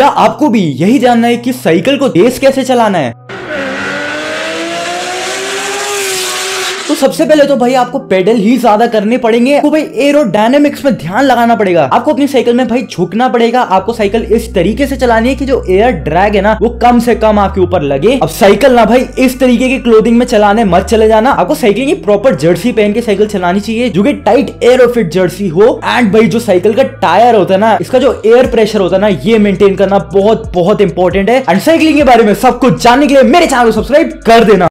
क्या आपको भी यही जानना है कि साइकिल को तेज कैसे चलाना है? तो सबसे पहले तो भाई आपको पेडल ही ज़्यादा करने पड़ेंगे। आपको भाई एरोडायनेमिक्स में ध्यान लगाना पड़ेगा। आपको अपनी साइकिल में भाई झुकना पड़ेगा। आपको साइकिल इस तरीके से चलानी है कि जो एयर ड्रैग है ना, वो कम से कम आपके ऊपर लगे। अब साइकिल ना भाई इस तरीके की क्लोथिंग में चलाने, मत चले जाना। आपको साइकिल की प्रॉपर जर्सी पहन के साइकिल चलानी चाहिए, जो की टाइट एयरोफिट जर्सी हो। एंड भाई जो साइकिल का टायर होता है ना, इसका जो एयर प्रेशर होता है ना, ये मेंटेन करना बहुत बहुत इंपॉर्टेंट है। एंड साइकिलिंग के बारे में सब कुछ जानने के लिए मेरे चैनल को सब्सक्राइब कर देना।